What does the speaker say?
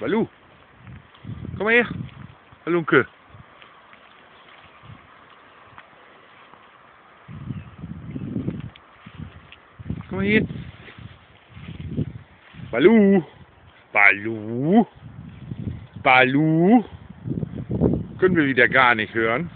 Balu, komm mal her. Halunke. Komm mal her. Balu. Balu. Balu. Können wir wieder gar nicht hören.